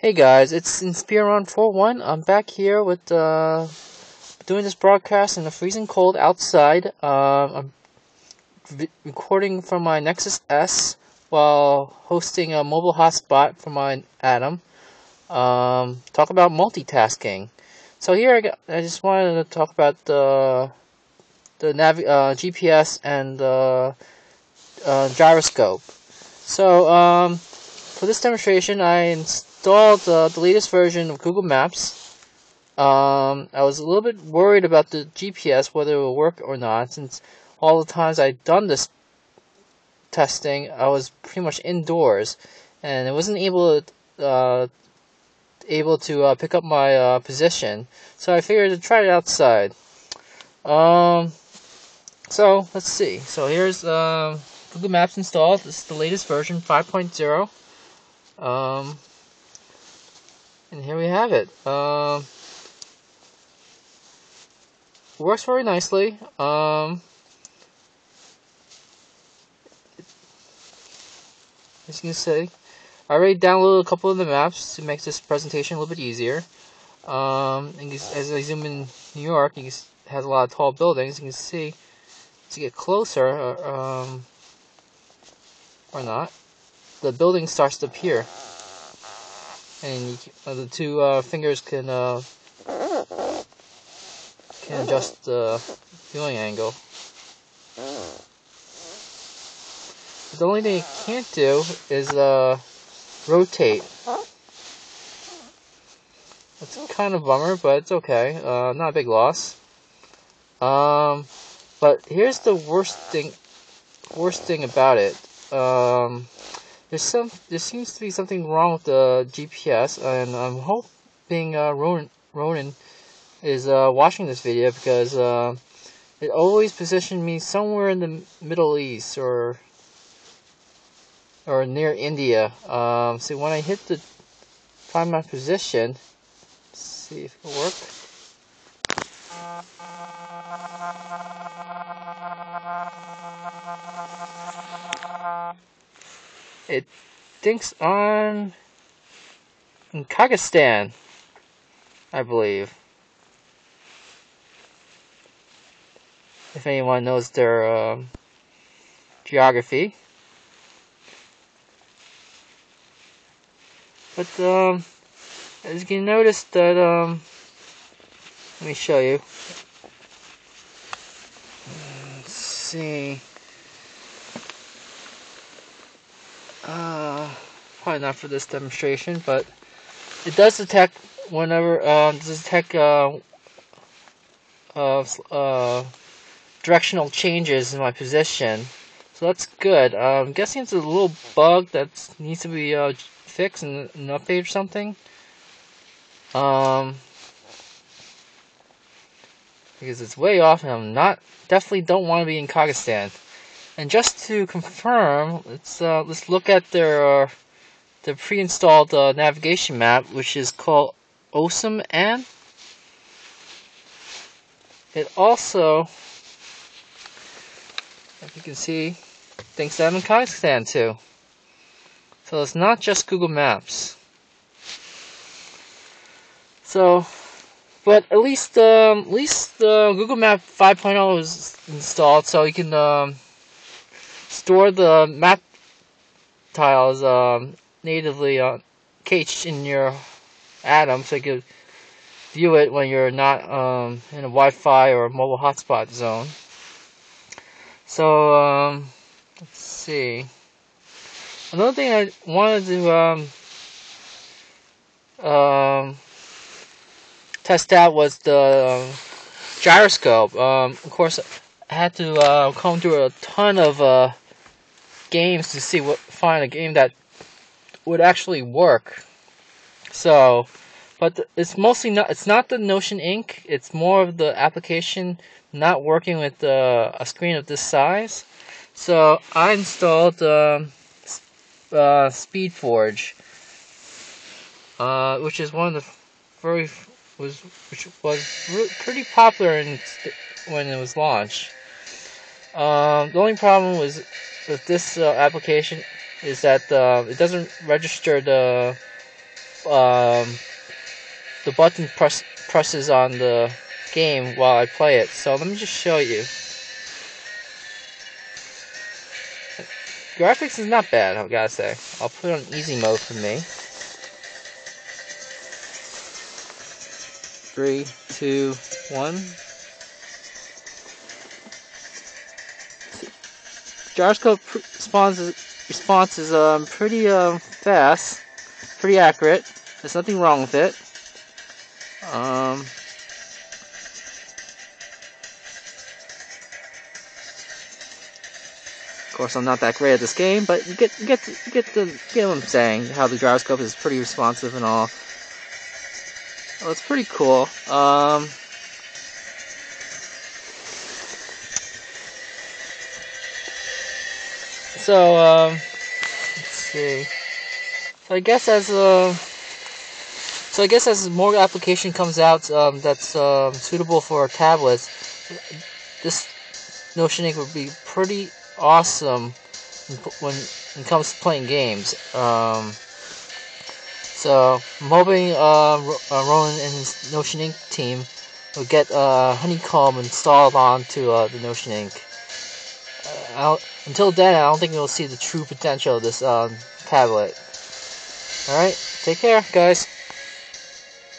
Hey guys, it's Inspiron41. I'm back here with uh, doing this broadcast in the freezing cold outside. Uh, I'm recording from my Nexus S while hosting a mobile hotspot for my Adam. Um, talk about multitasking. So here I, got, I just wanted to talk about the the nav uh, GPS and the uh, gyroscope. So um, for this demonstration, I installed uh, the latest version of Google Maps. Um, I was a little bit worried about the GPS, whether it will work or not, since all the times I'd done this testing, I was pretty much indoors, and I wasn't able to uh, able to uh, pick up my uh, position. So I figured to try it outside. Um, so let's see. So here's um, Google Maps installed. This is the latest version, 5.0. Um, and here we have it. Um, works very nicely. Um, as you can see, I already downloaded a couple of the maps to make this presentation a little bit easier. Um, and as I zoom in New York, it has a lot of tall buildings. You can see to get closer, uh, um, or not, the building starts to appear and uh, the two uh, fingers can uh, can adjust the viewing angle. The only thing you can't do is uh, rotate. It's kind of bummer, but it's okay. Uh, not a big loss. Um, but here's the worst thing. Worst thing about it. Um, there's some there seems to be something wrong with the GPS and I'm hoping uh, Rohan, Rohan is uh, watching this video because uh, it always positioned me somewhere in the Middle East or or near India. Um, so when I hit the find my position, see if it work. It thinks on in Kazakhstan, I believe. If anyone knows their um, geography. But um, as you can notice that um, let me show you. Let's see. Uh, probably not for this demonstration, but it does detect whenever uh, detect uh, uh, uh, directional changes in my position. So that's good. Uh, I'm guessing it's a little bug that needs to be uh, fixed and an update or something. Um, because it's way off, and I'm not definitely don't want to be in Kazakhstan. And just to confirm, let's uh, let's look at their uh, the pre-installed uh, navigation map, which is called OSM and it also, if you can see, thinks that I'm in Kazakhstan too. So it's not just Google Maps. So, but at least um, at least uh, Google Map 5.0 is installed, so you can. Um, store the map tiles um, natively uh, cached in your Adam so you can view it when you're not um, in a Wi-Fi or mobile hotspot zone. So, um, let's see. Another thing I wanted to um, um, test out was the um, gyroscope. Of course, I had to uh, comb through a ton of uh, games to see what find a game that would actually work. So, but it's mostly not. It's not the Notion Ink. It's more of the application not working with uh, a screen of this size. So I installed uh, uh, SpeedForge, uh, which is one of the very was which was pretty popular in, when it was launched. Um, the only problem was with this uh, application is that uh, it doesn't register the um, the button press presses on the game while I play it. So let me just show you. Graphics is not bad, I gotta say. I'll put it on easy mode for me. Three, two, one. Gyroscope response is, response is um, pretty um, fast, pretty accurate. There's nothing wrong with it. Um, of course, I'm not that great at this game, but you get you get you get the get what I'm saying. How the gyroscope is pretty responsive and all. Well, it's pretty cool. Um, so um, let's see. So I guess as uh, so I guess as more application comes out um, that's um, suitable for tablets, this Notion Ink would be pretty awesome when it comes to playing games. Um, so I'm hoping uh, uh, Rohan and his Notion Ink team will get uh, Honeycomb installed onto uh, the Notion Ink. Uh, until then, I don't think we'll see the true potential of this um, tablet. Alright, take care, guys.